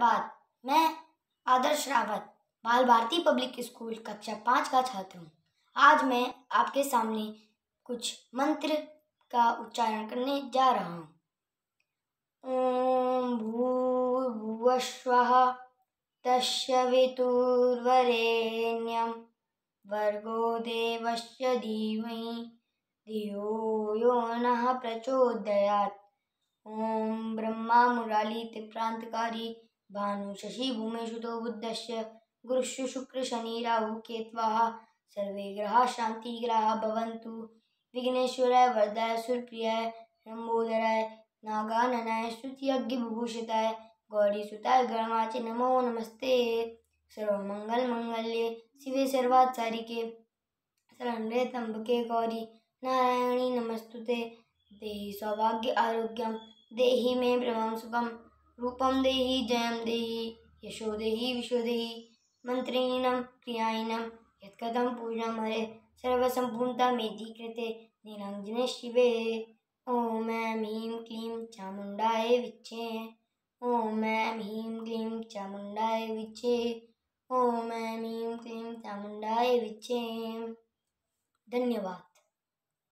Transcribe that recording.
प्रभात मैं आदर्श रावत बाल Bharti public school कक्षा पाँच का छात्र हूँ। आज मैं आपके सामने कुछ मंत्र का उच्चारण करने जा रहा हूँ। ओम भूर्भुवस्वः तस्य वितुर्वरेण्यं वर्गो देवस्य धीमहि, धियो यो नः प्रचोदयात्। ओम ब्रह्मा मुराली, त्रिप्रांतकारी भानु शशि भूमेशुतो बुद्धस्य, गुरुषु राहु केत्वाः, सर्वे ग्रहाः शान्तिग्रहाः भवन्तु। विघ्नेश्वराय वरदाय सुरप्रियाय लम्बोदराय नागाननाय स्तुत्यज्ञविभूषिताय गौरीसुताय गणमाचे, नमो नमस्ते। सर्वमङ्गलमङ्गल्ये शिवे सर्वाचारिके शरण्ये त्र्यम्बके गौरी, नारायणी नमस्तुते देहि सौभाग्य आरोग्यम देहि मे ब्रह्मं सुखम। रूपम देहि जयम देहि, यशो देहि, विशो देहि मंत्रीणं क्रियाणं यत्कथं पूर्णमरे सर्वसम्पूर्णता मेधि कृते निरञ्जने शिवे। ॐ ऐं ह्रीं क्लीं चामुण्डाय विच्छे। ॐ ऐं ह्रीं क्लीं चामुण्डाय विच्छे। ॐ ऐं ह्रीं क्लीं चामुण्डाय विच्छे। धन्यवाद।